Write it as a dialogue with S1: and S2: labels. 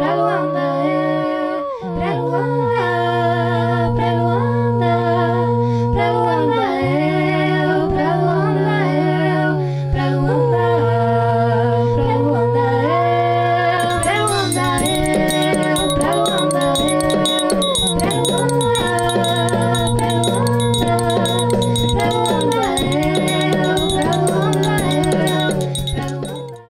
S1: pra Luanda.